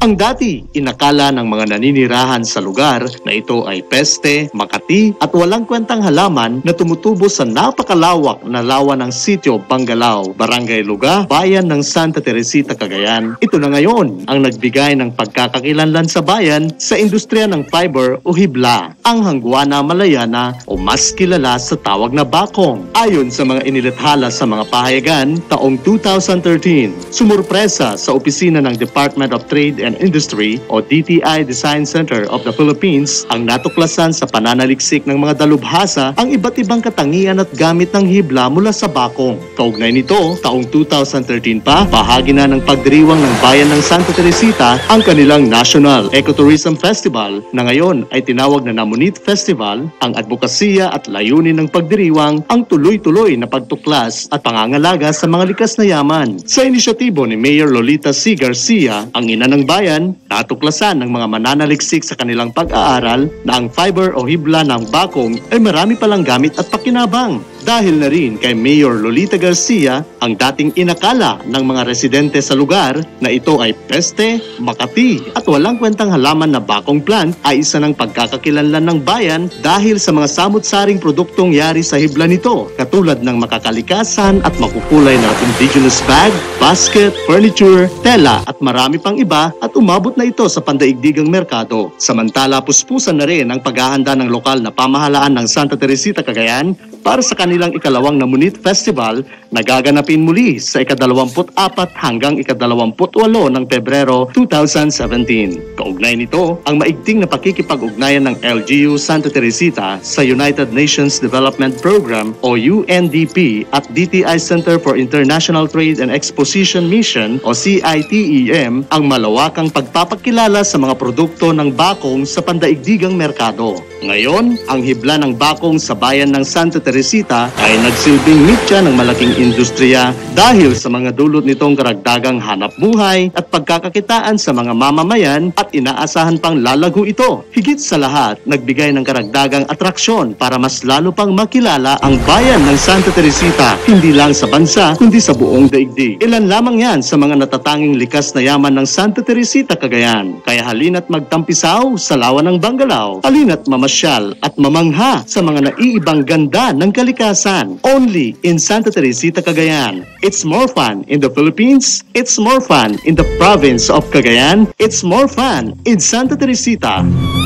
Ang dati, inakala ng mga naninirahan sa lugar na ito ay peste, makati at walang kwentang halaman na tumutubo sa napakalawak na lawa ng sitio Bangalao, Barangay Luga, bayan ng Santa Teresita, Cagayan. Ito na ngayon ang nagbigay ng pagkakakilanlan sa bayan sa industriya ng fiber o hibla, ang Hangguana Malayana o mas kilala sa tawag na bakong. Ayon sa mga inilathala sa mga pahayagan, taong 2013, sumurpresa sa opisina ng Department of Trade and Industry o DTI Design Center of the Philippines ang natuklasan sa pananaliksik ng mga dalubhasa ang iba't ibang katangian at gamit ng hibla mula sa bakong. Kaugnay nito, taong 2013 pa, bahagi na ng pagdiriwang ng bayan ng Santa Teresita ang kanilang National Ecotourism Festival na ngayon ay tinawag na Namunit Festival. Ang advokasya at layunin ng pagdiriwang ang tuloy-tuloy na pagtuklas at pangangalaga sa mga likas na yaman. Sa inisyatibo ni Mayor Lolita C. Garcia, ang ina ng bayan, natuklasan ng mga mananaliksik sa kanilang pag-aaral na ang fiber o hibla ng bakong ay marami palang gamit at pakinabang. Dahil na rin kay Mayor Lolita Garcia ang dating inakala ng mga residente sa lugar na ito ay peste, makati at walang kwentang halaman na bakong plant ay isa ng pagkakakilanlan ng bayan dahil sa mga samut-saring produktong yari sa hibla nito katulad ng makakalikasan at makukulay na indigenous bag, basket, furniture, tela at marami pang iba at umabot na ito sa pandaigdigang merkado. Samantala puspusan na rin ang paghahanda ng lokal na pamahalaan ng Santa Teresita Cagayan para sa kanilang ikalawang Namunit Festival na gaganapin muli sa ikadalawamput-apat hanggang ikadalawamput-walo ng Pebrero 2017. Kaugnay nito, ang maigting na pakikipag-ugnayan ng LGU Santa Teresita sa United Nations Development Program o UNDP at DTI Center for International Trade and Exposition Mission o CITEM ang malawakang pagpapakilala sa mga produkto ng bakong sa pandaigdigang merkado. Ngayon, ang hibla ng bakong sa bayan ng Santa Teresita ay nagsilbing mitya ng malaking industriya dahil sa mga dulot nitong karagdagang hanap buhay at pagkakakitaan sa mga mamamayan at inaasahan pang lalago ito. Higit sa lahat, nagbigay ng karagdagang atraksyon para mas lalo pang makilala ang bayan ng Santa Teresita, hindi lang sa bansa kundi sa buong daigdig. Ilan lamang yan sa mga natatanging likas na yaman ng Santa Teresita, Cagayan. Kaya halina't magtampisaw sa lawa ng Bangalao, halina't mamasyal at mamangha sa mga naiibang ganda ng kalikasan. Only in Santa Teresita, Cagayan. It's more fun in the Philippines. It's more fun in the province of Cagayan. It's more fun in Santa Teresita.